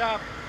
job.